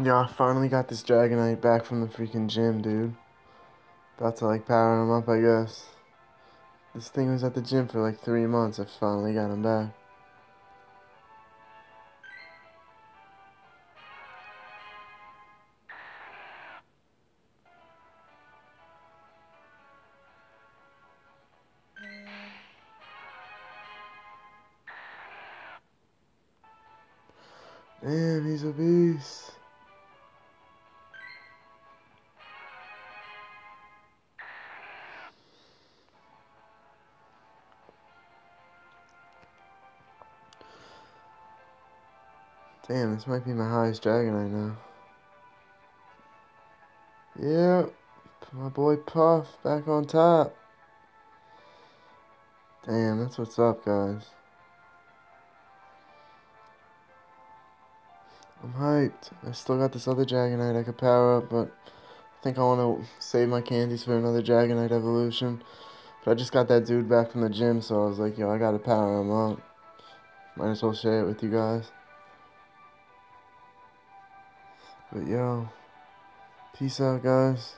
Yeah, I finally got this Dragonite back from the freaking gym, dude. About to, like, power him up, I guess. This thing was at the gym for, like, three months. I finally got him back. Damn, he's a beast. Damn, this might be my highest Dragonite now. Yep, my boy Puff back on top. Damn, that's what's up, guys. I'm hyped. I still got this other Dragonite I could power up, but I think I want to save my candies for another Dragonite evolution. But I just got that dude back from the gym, so I was like, yo, I gotta power him up. Might as well share it with you guys. But yo, peace out, guys.